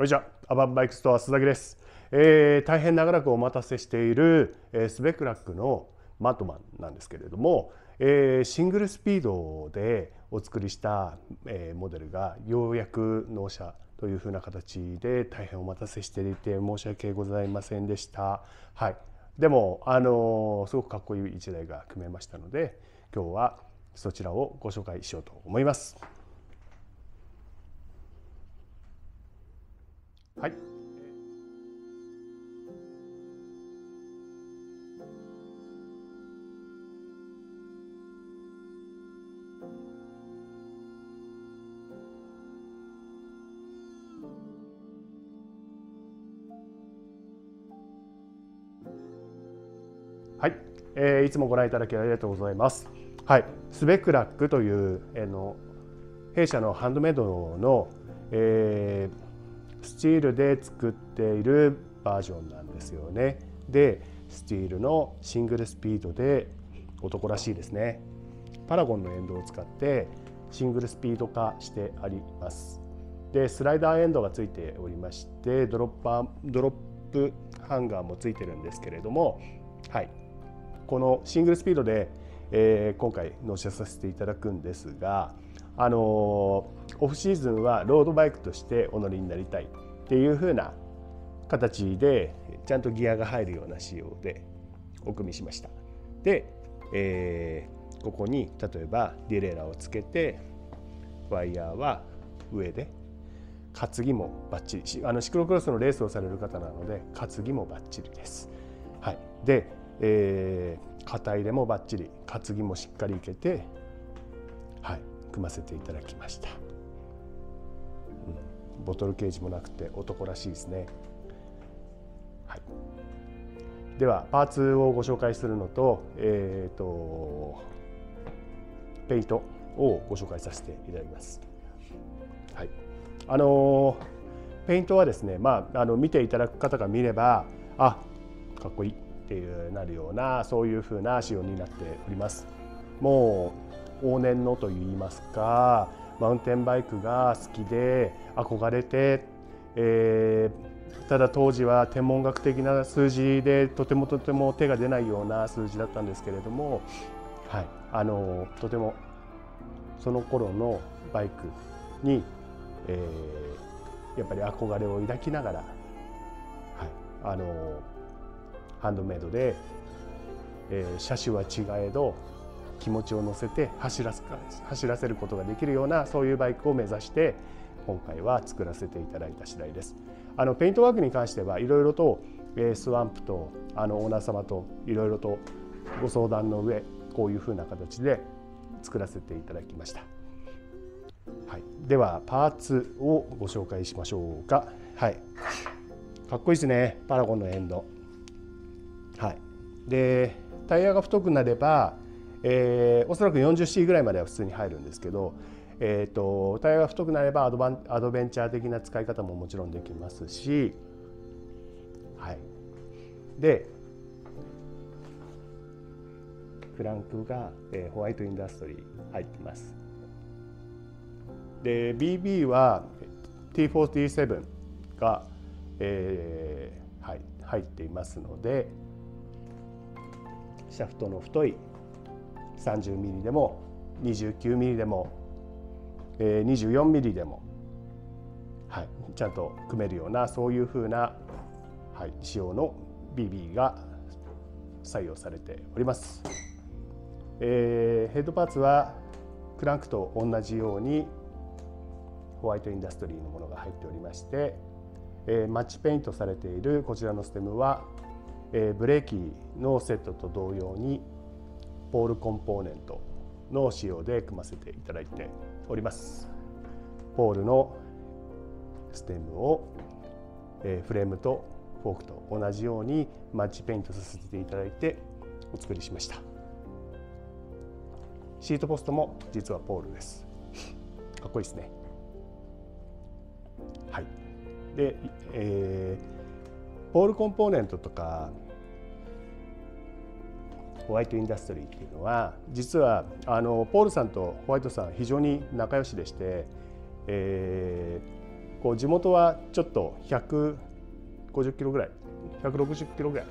こんにちは Above Bike Store 須崎です、えー、大変長らくお待たせしている、えー、 Svecluck の Mudman なんですけれども、えー、シングルスピードでお作りした、えー、モデルがようやく納車というふうな形で大変お待たせしていて申し訳ございませんでした。はい、でもあのすごくかっこいい1台が組めましたので今日はそちらをご紹介しようと思います。はい。はい、えー、いつもご覧いただきありがとうございます。はい、スベクラックという、えー、の弊社のハンドメイドの、えー、スチールで作っているバージョンなんですよね。でスチールのシングルスピードで男らしいですね。パラゴンのエンドを使ってシングルスピード化してあります。でスライダーエンドがついておりましてドロッパードロップハンガーもついてるんですけれども、はい、このシングルスピードで、えー、今回納車させていただくんですがあのオフシーズンはロードバイクとしてお乗りになりたいっていう風な形でちゃんとギアが入るような仕様でお組みしました。で、えー、ここに例えばディレイラーをつけてワイヤーは上で担ぎもバッチリあのシクロクロスのレースをされる方なので担ぎもバッチリです。はい、で、えー、肩入れもバッチリ担ぎもしっかりいけて、はい、組ませていただきました、うん、ボトルケージもなくて男らしいですね、はい、ではパーツをご紹介するのと,、えーと、ペイントをご紹介させていただきます、はい、あのペイントはですね、まあ、あの見ていただく方が見ればあかっこいいっていうなるようなそういう風な仕様になっております。もう往年のといいますかマウンテンバイクが好きで憧れて、えー、ただ当時は天文学的な数字でとてもとても手が出ないような数字だったんですけれども、はい、あのとてもその頃のバイクに、えー、やっぱり憧れを抱きながら、はい、あのハンドメイドで、えー、車種は違えど気持ちを乗せて走らす走らせることができるようなそういうバイクを目指して今回は作らせていただいた次第です。あのペイントワークに関してはいろいろと、スワンプとあのオーナー様といろいろとご相談の上こういうふうな形で作らせていただきました。はい、ではパーツをご紹介しましょうか。はい、かっこいいですねパラゴンのエンド。はい、でタイヤが太くなればえー、おそらく 40C ぐらいまでは普通に入るんですけど、えーと、タイヤが太くなればアドバンアドベンチャー的な使い方ももちろんできますし、はい、でクランクが、えー、ホワイトインダストリー入ってます。で BB は T47 が、えーはい、入っていますのでシャフトの太い 30mm でも 29mm でも、え、24mm でも、はい、ちゃんと組めるようなそういうふうな、はい、仕様の BB が採用されております。えー、ヘッドパーツはクランクと同じようにホワイトインダストリーのものが入っておりまして、えー、マッチペイントされているこちらのステムは、えー、ブレーキのセットと同様にポールコンポーネントの仕様で組ませていただいております。ポールのステムをフレームとフォークと同じようにマッチペイントさせていただいてお作りしました。シートポストも実はポールです。かっこいいですね。はい。で、えー、ポールコンポーネントとかホワイトインダストリーっていうのは実はあのポールさんとホワイトさん非常に仲良しでして、えこう地元はちょっと150キロぐらい160キロぐらい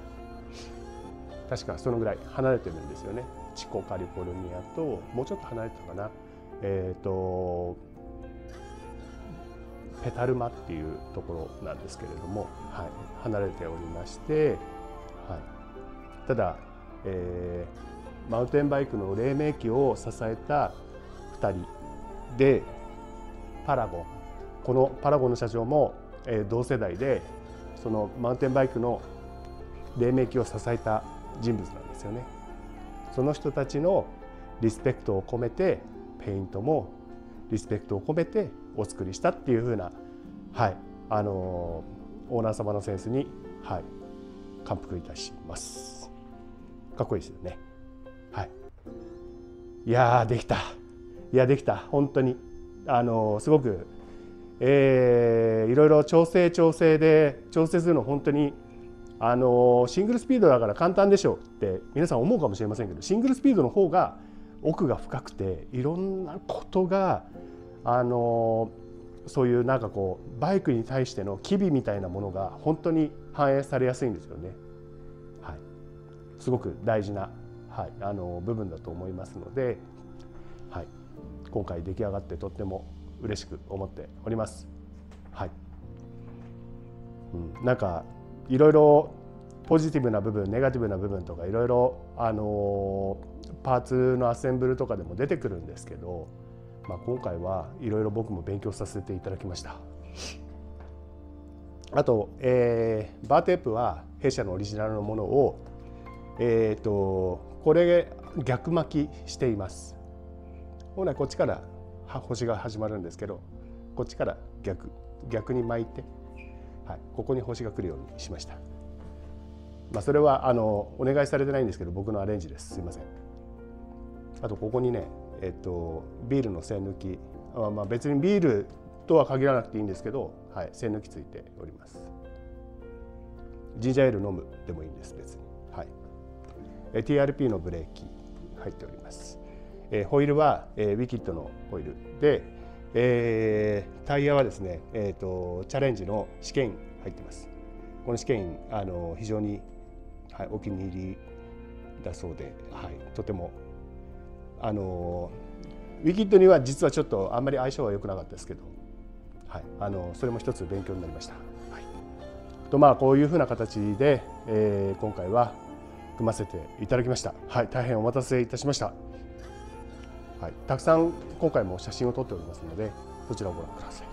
確かそのぐらい離れてるんですよね。チコカリフォルニアともうちょっと離れてたかな。えっ、ー、とペタルマっていうところなんですけれども、はい、離れておりまして、はい、ただ、えー、マウンテンバイクの黎明期を支えた2人。でパラゴ。ンこのパラゴンの社長も、えー、同世代でそのマウンテンバイクの黎明期を支えた人物なんですよね。その人たちのリスペクトを込めてペイントもリスペクトを込めてお作りしたっていう風なはいあのオーナー様のセンスにはい感服いたします。かっこいいですよね。はい。いやできた。いやできた。本当に。あのすごくえー、いろいろ調整調整で調整するの本当にあのシングルスピードだから簡単でしょうって皆さん思うかもしれませんけどシングルスピードの方が奥が深くていろんなことがあのそういうなんかこうバイクに対しての機微みたいなものが本当に反映されやすいんですよね。すごく大事な、はい、あの部分だと思いますので、はい、今回出来上がってとっても嬉しく思っております。はい、うん、なんかいろいろポジティブな部分ネガティブな部分とかいろいろあのパーツのアッセンブルとかでも出てくるんですけどまあ、今回はいろいろ僕も勉強させていただきましたあと、えー、バーテープは弊社のオリジナルのものをえ、ー、とこれ逆巻きしています。本来こっちから星が始まるんですけどこっちから逆逆に巻いて、はい、ここに星が来るようにしました。まあ、それはあのお願いされてないんですけど僕のアレンジです。すいません。あとここにねえっと、ビールの栓抜き。あ、まあ、別にビールとは限らなくていいんですけど、はい、栓抜きついております。ジンジャーエール飲むでもいいんです別に、TRP のブレーキ入っております、えホイールは、えウィキッドのホイールで、えー、タイヤはですね、えーと、チャレンジの試験入ってます。この試験あの非常に、はい、お気に入りだそうで、はい、とてもあのウィキッドには実はちょっとあんまり相性は良くなかったですけど、はい、あのそれも一つ勉強になりました。はい、とまあこういうふうな形で、えー、今回は組ませていただきました。はい、大変お待たせいたしました。はい、たくさん今回も写真を撮っておりますのでそちらをご覧ください。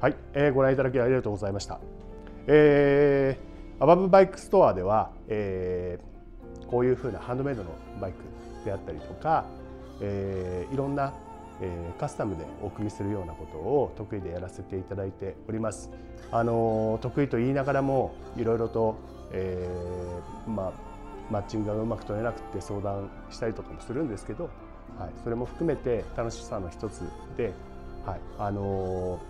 はい、えー、ご覧いただきありがとうございました。えー、アバブバイクストアでは、えー、こういうふうなハンドメイドのバイクであったりとか、えー、いろんな、えー、カスタムでお組みするようなことを得意でやらせていただいております。あの得意と言いながらもいろいろと、えー、まあマッチングがうまく取れなくて相談したりとかもするんですけど、はい、それも含めて楽しさの一つで、はいあのー、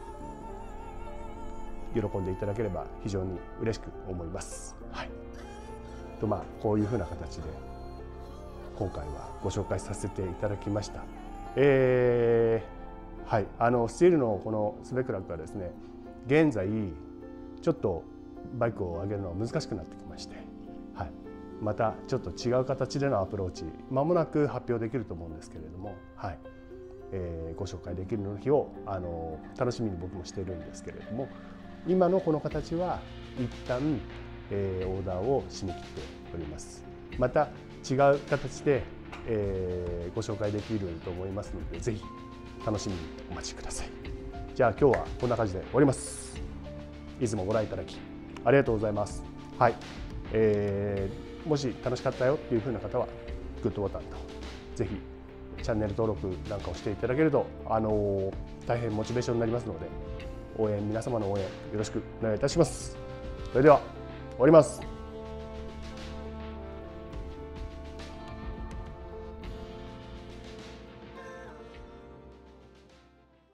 喜んでいただければ非常に嬉しく思います。はい、とまあこういうふうな形で今回はご紹介させていただきました。えー、はい、あのスチールのこのスベクラックはですね現在ちょっとバイクを上げるのは難しくなってきまして、はい、またちょっと違う形でのアプローチまもなく発表できると思うんですけれども、はいえー、ご紹介できるの日をあの楽しみに僕もしているんですけれども今のこの形は一旦、えー、オーダーを締め切っております。また違う形で、えー、ご紹介できると思いますのでぜひ楽しみにお待ちください。じゃあ今日はこんな感じで終わります。いつもご覧いただきありがとうございます。はい、えーもし楽しかったよっていう風な方はグッドボタンとぜひチャンネル登録なんかをしていただけると、あのー、大変モチベーションになりますので応援皆様の応援よろしくお願いいたします。それでは終わります。